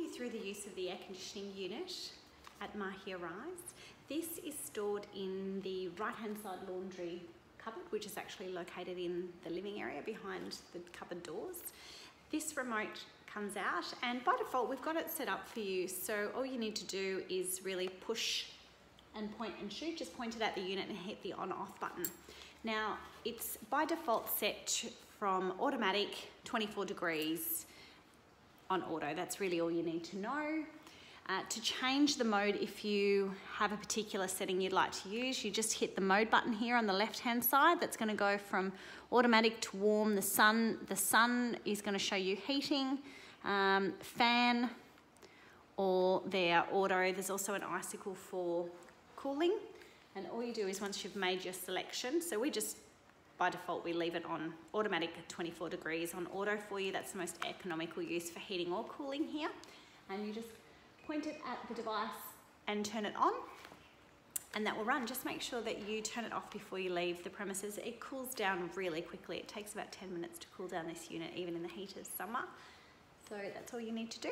you through the use of the air conditioning unit at Mahia Rise. This is stored in the right hand side laundry cupboard, which is actually located in the living area behind the cupboard doors. This remote comes out and by default we've got it set up for you so all you need to do is really push and point and shoot just point it at the unit and hit the on off button now it's by default set from automatic 24 degrees on auto that's really all you need to know uh, to change the mode, if you have a particular setting you'd like to use, you just hit the mode button here on the left-hand side. That's going to go from automatic to warm. The sun, the sun is going to show you heating, um, fan, or their auto. There's also an icicle for cooling. And all you do is once you've made your selection, so we just by default we leave it on automatic 24 degrees on auto for you. That's the most economical use for heating or cooling here. And you just point it at the device and turn it on and that will run. Just make sure that you turn it off before you leave the premises. It cools down really quickly. It takes about 10 minutes to cool down this unit, even in the heat of summer. So that's all you need to do.